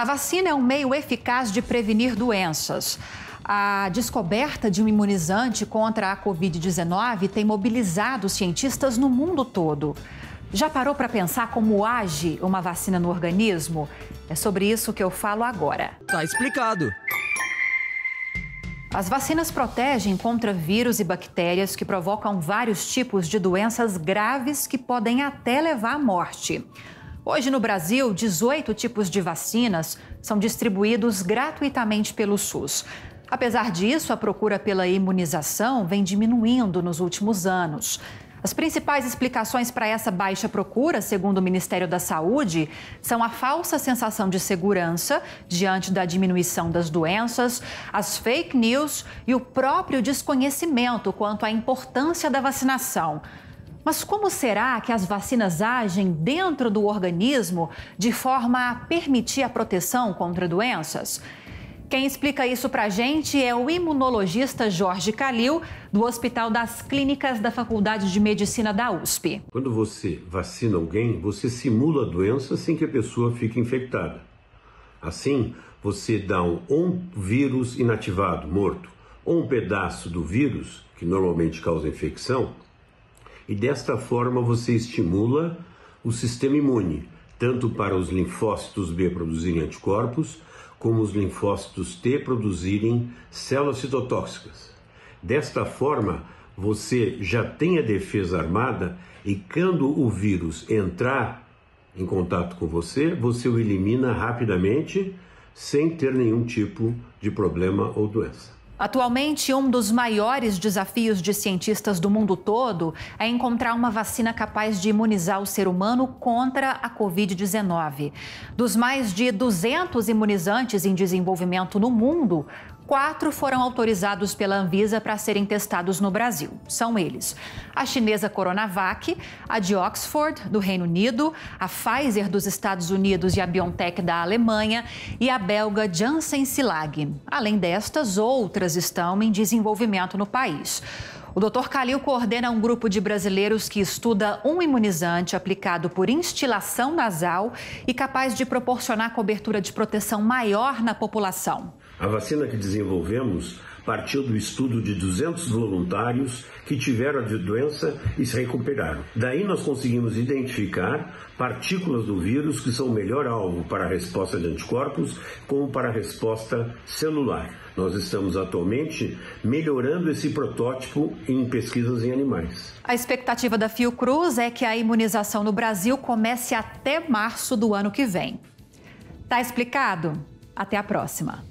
A vacina é um meio eficaz de prevenir doenças. A descoberta de um imunizante contra a Covid-19 tem mobilizado cientistas no mundo todo. Já parou para pensar como age uma vacina no organismo? É sobre isso que eu falo agora. Tá explicado. As vacinas protegem contra vírus e bactérias que provocam vários tipos de doenças graves que podem até levar à morte. Hoje no Brasil, 18 tipos de vacinas são distribuídos gratuitamente pelo SUS. Apesar disso, a procura pela imunização vem diminuindo nos últimos anos. As principais explicações para essa baixa procura, segundo o Ministério da Saúde, são a falsa sensação de segurança diante da diminuição das doenças, as fake news e o próprio desconhecimento quanto à importância da vacinação. Mas como será que as vacinas agem dentro do organismo de forma a permitir a proteção contra doenças? Quem explica isso para a gente é o imunologista Jorge Calil, do Hospital das Clínicas da Faculdade de Medicina da USP. Quando você vacina alguém, você simula a doença sem que a pessoa fique infectada. Assim, você dá um, um vírus inativado, morto, ou um pedaço do vírus, que normalmente causa infecção, e desta forma você estimula o sistema imune, tanto para os linfócitos B produzirem anticorpos, como os linfócitos T produzirem células citotóxicas. Desta forma, você já tem a defesa armada e quando o vírus entrar em contato com você, você o elimina rapidamente sem ter nenhum tipo de problema ou doença. Atualmente, um dos maiores desafios de cientistas do mundo todo é encontrar uma vacina capaz de imunizar o ser humano contra a Covid-19. Dos mais de 200 imunizantes em desenvolvimento no mundo, quatro foram autorizados pela Anvisa para serem testados no Brasil. São eles: a chinesa Coronavac, a de Oxford, do Reino Unido, a Pfizer dos Estados Unidos e a BioNTech da Alemanha e a belga Janssen Silag. Além destas, outras estão em desenvolvimento no país. O Dr. Calil coordena um grupo de brasileiros que estuda um imunizante aplicado por instilação nasal e capaz de proporcionar cobertura de proteção maior na população. A vacina que desenvolvemos partiu do estudo de 200 voluntários que tiveram a doença e se recuperaram. Daí nós conseguimos identificar partículas do vírus que são o melhor alvo para a resposta de anticorpos, como para a resposta celular. Nós estamos atualmente melhorando esse protótipo em pesquisas em animais. A expectativa da Fiocruz é que a imunização no Brasil comece até março do ano que vem. Tá explicado? Até a próxima.